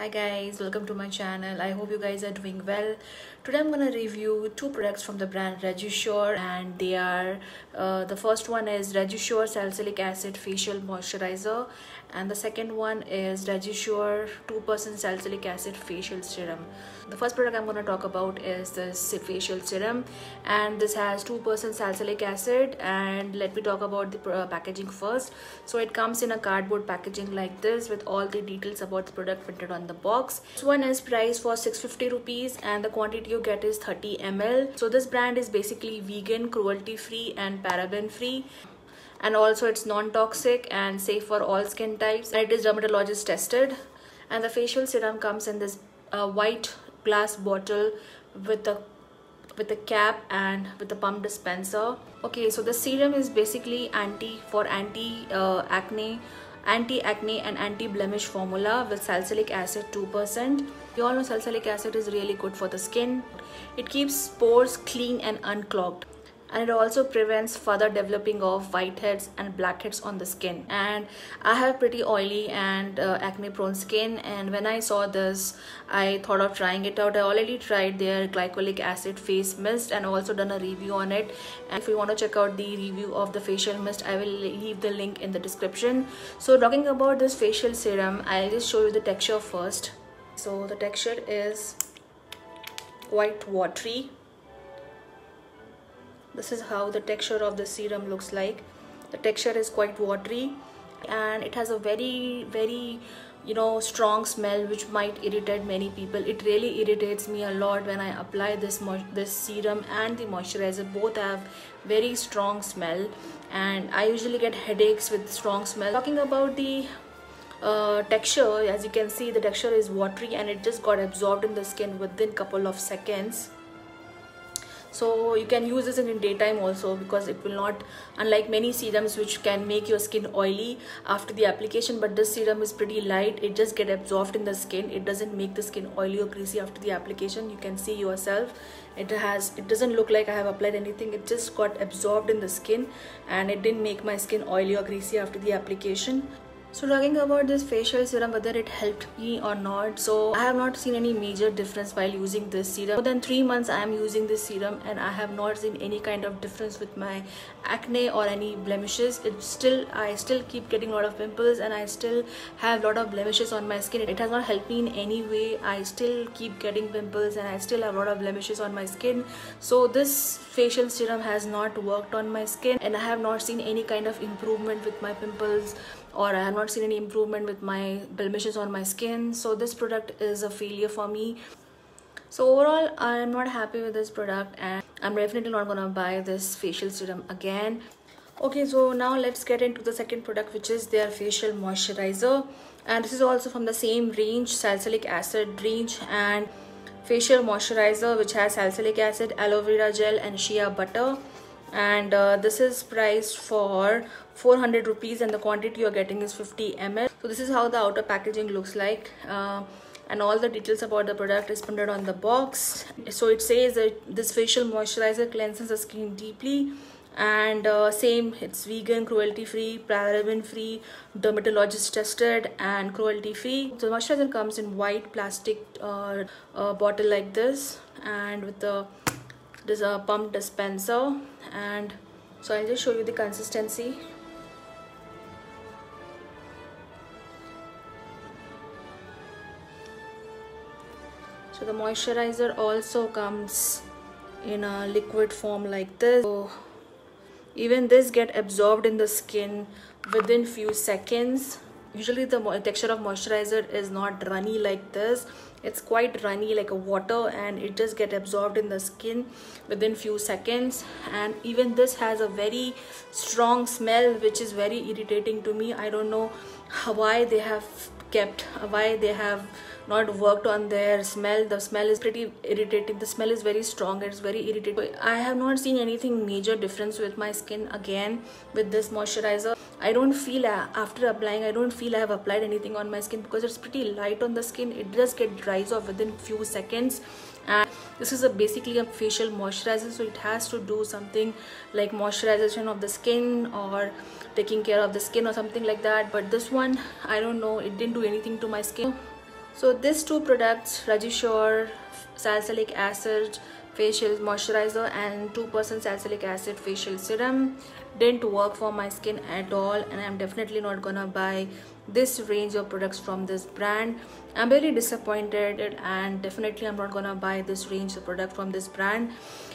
hi guys welcome to my channel. I hope you guys are doing well. Today i'm gonna review two products from the brand Rejusure and they are uh, the first one is Rejusure salicylic acid facial moisturizer and the second one is Rejusure 2% salicylic acid facial serum. The first product i'm to talk about is this facial serum and this has 2% salicylic acid and let me talk about the uh, packaging first. So it comes in a cardboard packaging like this with all the details about the product printed on the box. This one is priced for 650 rupees and the quantity you get is 30 ml so this brand is basically vegan cruelty free and paraben free and also it's non-toxic and safe for all skin types. And it is dermatologist tested. And the facial serum comes in this uh, white glass bottle with a with a cap and with a pump dispenser. Okay so the serum is basically anti for anti uh, acne anti-acne and anti-blemish formula with salicylic acid 2%. You all know salicylic acid is really good for the skin. It keeps pores clean and unclogged and it also prevents further developing of whiteheads and blackheads on the skin. And i have pretty oily and uh, acne prone skin. And when i saw this i thought of trying it out. I already tried their glycolic acid face mist and also done a review on it. And if you want to check out the review of the facial mist i will leave the link in the description. So talking about this facial serum i'll just show you the texture first. So the texture is quite watery this is how the texture of the serum looks like. The texture is quite watery and it has a very very you know strong smell which might irritate many people. It really irritates me a lot when i apply this this serum and the moisturizer. Both have very strong smell and i usually get headaches with strong smell. Talking about the uh, texture as you can see the texture is watery and it just got absorbed in the skin within couple of seconds so you can use this in daytime also because it will not unlike many serums which can make your skin oily after the application but this serum is pretty light. It just get absorbed in the skin. It doesn't make the skin oily or greasy after the application. You can see yourself. It has it doesn't look like i have applied anything. It just got absorbed in the skin and it didn't make my skin oily or greasy after the application so talking about this facial serum whether it helped me or not so i have not seen any major difference while using this serum. More than three months i am using this serum and i have not seen any kind of difference with my acne or any blemishes. It's still i still keep getting a lot of pimples and i still have a lot of blemishes on my skin. It has not helped me in any way. I still keep getting pimples and i still have a lot of blemishes on my skin. So this facial serum has not worked on my skin and i have not seen any kind of improvement with my pimples or I have not seen any improvement with my blemishes on my skin. So this product is a failure for me. So overall I'm not happy with this product and I'm definitely not gonna buy this facial serum again. Okay so now let's get into the second product which is their facial moisturizer. And this is also from the same range salicylic acid range and facial moisturizer which has salicylic acid aloe vera gel and shea butter and uh, this is priced for 400 rupees and the quantity you're getting is 50 ml so this is how the outer packaging looks like. Uh, and all the details about the product is printed on the box. So it says that this facial moisturizer cleanses the skin deeply. And uh, same it's vegan cruelty free paraben free dermatologist tested and cruelty free the moisturizer comes in white plastic uh, uh, bottle like this. And with the this a pump dispenser and so I'll just show you the consistency. So the moisturizer also comes in a liquid form like this. So even this get absorbed in the skin within few seconds usually the texture of moisturizer is not runny like this. It's quite runny like a water and it just get absorbed in the skin within few seconds. And even this has a very strong smell which is very irritating to me. I don't know why they have kept why they have not worked on their smell. The smell is pretty irritating. The smell is very strong. It's very irritating. I have not seen anything major difference with my skin again with this moisturizer i don't feel uh, after applying i don't feel i have applied anything on my skin because it's pretty light on the skin. It does get dries off within few seconds. And this is a basically a facial moisturizer so it has to do something like moisturization of the skin or taking care of the skin or something like that. But this one i don't know it didn't do anything to my skin. So these two products Rejusure salicylic acid facial moisturizer and 2% salicylic acid facial serum. Didn't work for my skin at all and i'm definitely not gonna buy this range of products from this brand i'm really disappointed and definitely i'm not gonna buy this range of product from this brand.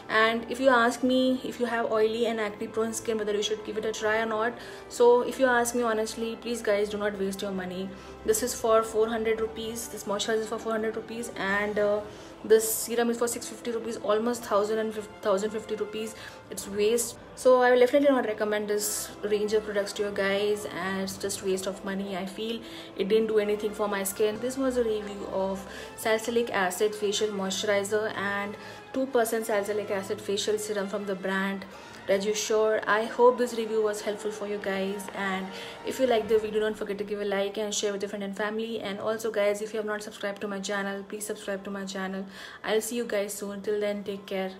And if you ask me if you have oily and acne prone skin whether you should give it a try or not. So if you ask me honestly please guys do not waste your money. This is for 400 rupees this moisturizer is for 400 rupees and uh, this serum is for 650 rupees almost 1000 and 1050 rupees. It's waste. So i will definitely not recommend this range of products to you guys and it's just waste of money i feel. It didn't do anything for my skin. This was a review of salicylic acid facial moisturizer and 2% salicylic acid facial serum from the brand Rejusure. I hope this review was helpful for you guys and if you like the video don't forget to give a like and share with your friend and family and also guys if you have not subscribed to my channel please subscribe to my channel. I'll see you guys soon. Till then take care.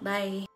Bye.